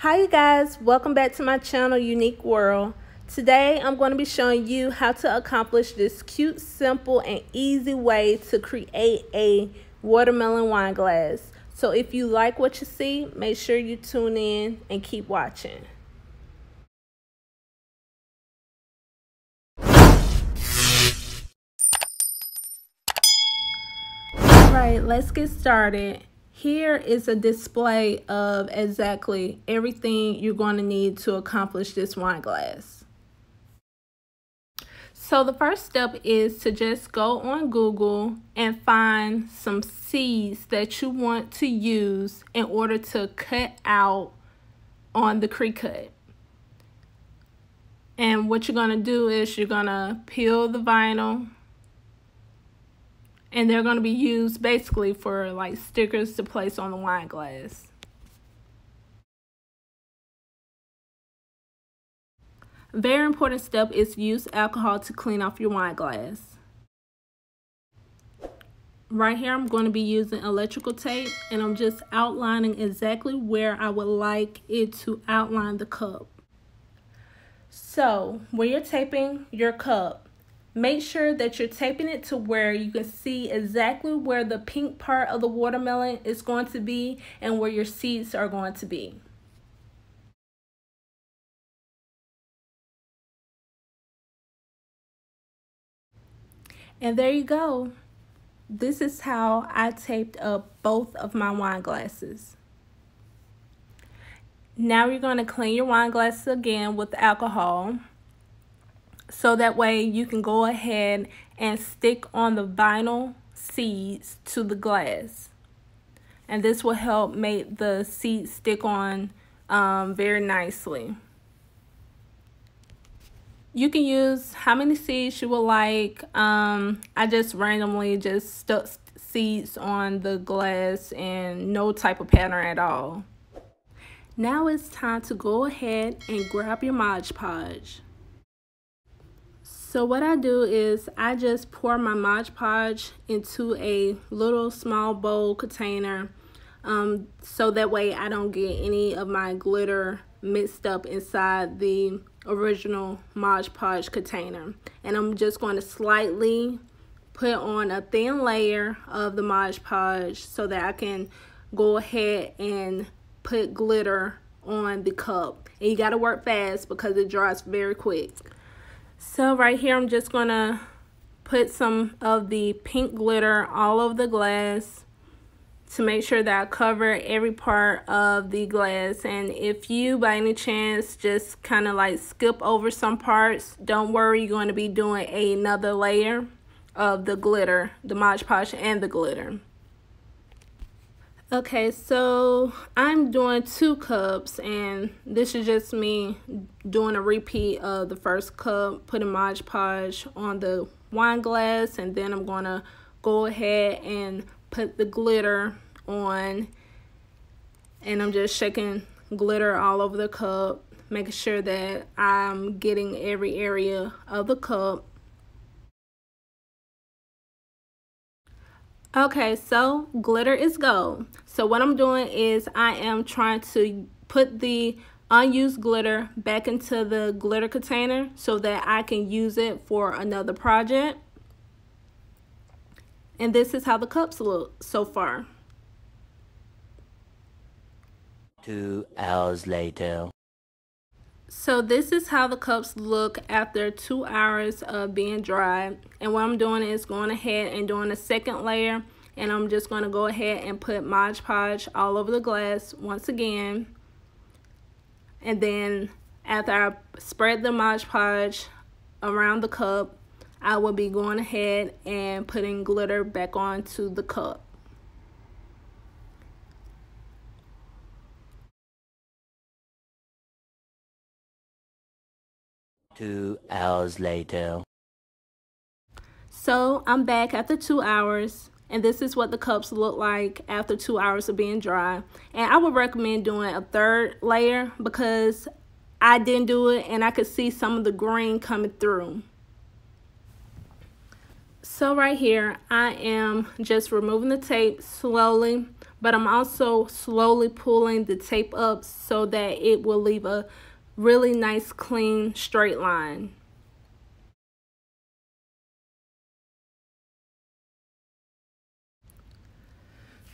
Hi you guys, welcome back to my channel Younyq World. Today I'm going to be showing you how to accomplish this cute, simple, and easy way to create a watermelon wine glass. So if you like what you see, make sure you tune in and keep watching. Alright, let's get started. Here is a display of exactly everything you're going to need to accomplish this wine glass. So the first step is to just go on Google and find some seeds that you want to use in order to cut out on the Cricut. And what you're going to do is you're going to peel the vinyl and they're going to be used basically for like stickers to place on the wine glass. very important step is to use alcohol to clean off your wine glass. Right here I'm going to be using electrical tape and I'm just outlining exactly where I would like it to outline the cup. So when you're taping your cup, Make sure that you're taping it to where you can see exactly where the pink part of the watermelon is going to be and where your seeds are going to be. And there you go. This is how I taped up both of my wine glasses. Now you're going to clean your wine glasses again with alcohol so that way you can go ahead and stick on the vinyl seeds to the glass. And this will help make the seeds stick on um, very nicely. You can use how many seeds you would like. Um, I just randomly just stuck seeds on the glass and no type of pattern at all. Now it's time to go ahead and grab your Mod Podge so what I do is I just pour my Mod Podge into a little small bowl container um, so that way I don't get any of my glitter mixed up inside the original Mod Podge container. And I'm just going to slightly put on a thin layer of the Mod Podge so that I can go ahead and put glitter on the cup. And you got to work fast because it dries very quick. So right here, I'm just to put some of the pink glitter all over the glass to make sure that I cover every part of the glass. And if you, by any chance, just kind of like skip over some parts, don't worry, you're going to be doing another layer of the glitter, the Mod Podge and the glitter. Okay, so I'm doing two cups and this is just me doing a repeat of the first cup, putting Mod Podge on the wine glass and then I'm going to go ahead and put the glitter on. And I'm just shaking glitter all over the cup, making sure that I'm getting every area of the cup Okay, so glitter is gold. So what I'm doing is I am trying to put the unused glitter back into the glitter container so that I can use it for another project. And this is how the cups look so far. Two hours later. So this is how the cups look after two hours of being dried. And what I'm doing is going ahead and doing a second layer. And I'm just going to go ahead and put Mod Podge all over the glass once again. And then after I spread the Mod Podge around the cup, I will be going ahead and putting glitter back onto the cup. Two hours later. So I'm back after two hours and this is what the cups look like after two hours of being dry. And I would recommend doing a third layer because I didn't do it and I could see some of the green coming through. So right here, I am just removing the tape slowly, but I'm also slowly pulling the tape up so that it will leave a really nice clean straight line.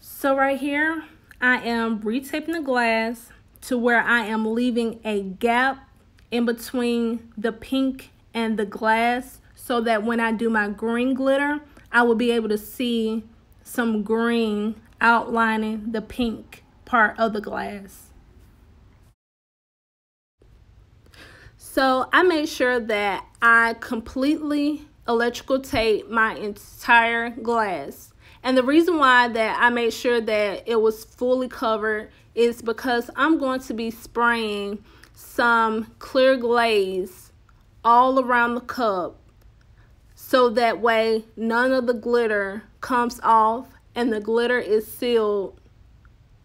So right here, I am retaping the glass to where I am leaving a gap in between the pink and the glass so that when I do my green glitter, I will be able to see some green outlining the pink part of the glass. So I made sure that I completely electrical tape my entire glass. And the reason why that I made sure that it was fully covered is because I'm going to be spraying some clear glaze all around the cup so that way none of the glitter comes off and the glitter is sealed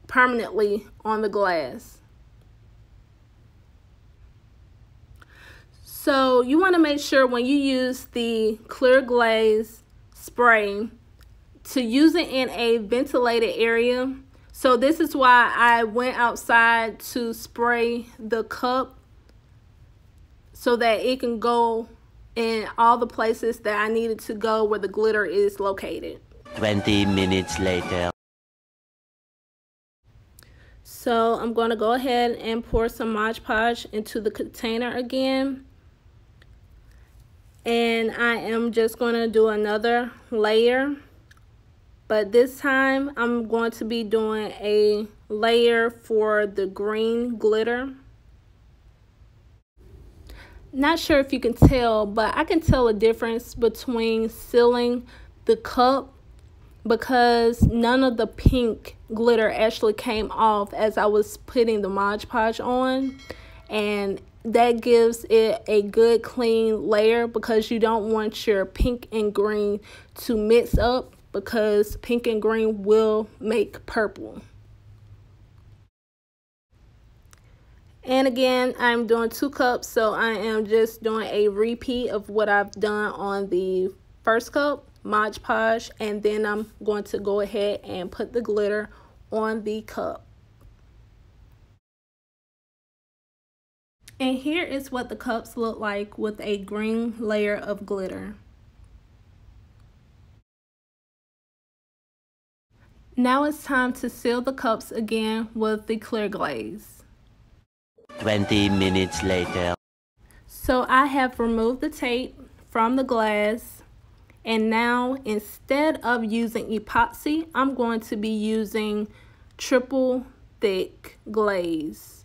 permanently on the glass. So you want to make sure when you use the clear glaze spray to use it in a ventilated area. So this is why I went outside to spray the cup so that it can go in all the places that I needed to go where the glitter is located. 20 minutes later. So I'm going to go ahead and pour some Mod Podge into the container again. And I am just going to do another layer. But this time I'm going to be doing a layer for the green glitter. Not sure if you can tell but I can tell a difference between sealing the cup because none of the pink glitter actually came off as I was putting the Mod Podge on. And that gives it a good clean layer because you don't want your pink and green to mix up because pink and green will make purple. And again, I'm doing two cups, so I am just doing a repeat of what I've done on the first cup, Mod Podge, and then I'm going to go ahead and put the glitter on the cup. And here is what the cups look like with a green layer of glitter. Now it's time to seal the cups again with the clear glaze. 20 minutes later. So I have removed the tape from the glass and now instead of using epoxy, I'm going to be using triple thick glaze.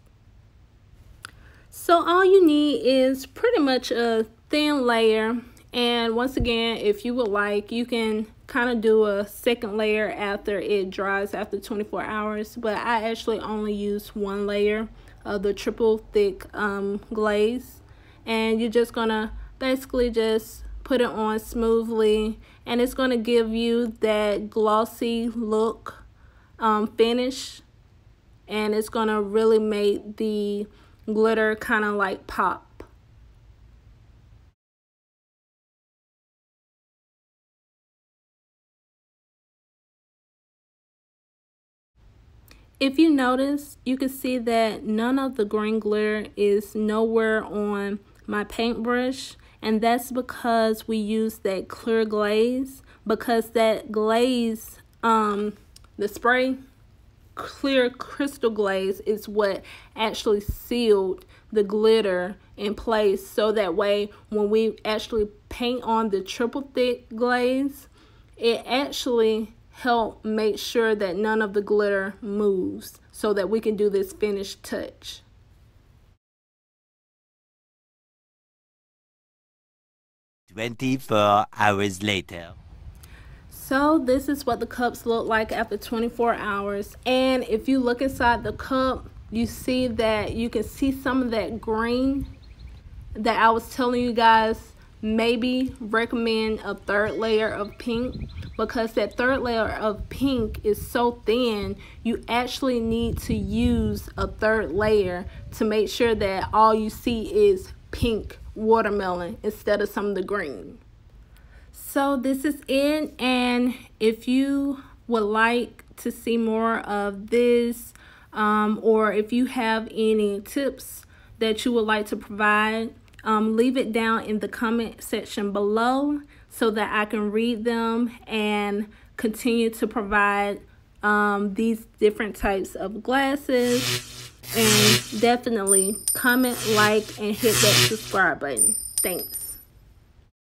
So all you need is pretty much a thin layer. And once again, if you would like, you can kind of do a second layer after it dries after 24 hours. But I actually only use one layer of the triple thick um, glaze. And you're just gonna basically just put it on smoothly. And it's gonna give you that glossy look um, finish. And it's gonna really make the glitter kind of like pop If you notice, you can see that none of the green glitter is nowhere on my paintbrush. And that's because we use that clear glaze. Because that glaze, um, the spray, clear crystal glaze is what actually sealed the glitter in place. So that way, when we actually paint on the triple thick glaze, it actually help make sure that none of the glitter moves so that we can do this finished touch. Twenty-four hours later. So this is what the cups look like after 24 hours. And if you look inside the cup, you see that you can see some of that green that I was telling you guys maybe recommend a third layer of pink because that third layer of pink is so thin you actually need to use a third layer to make sure that all you see is pink watermelon instead of some of the green so this is it and if you would like to see more of this um, or if you have any tips that you would like to provide, um, leave it down in the comment section below so that I can read them and continue to provide um, these different types of glasses. And definitely comment, like, and hit that subscribe button. Thanks.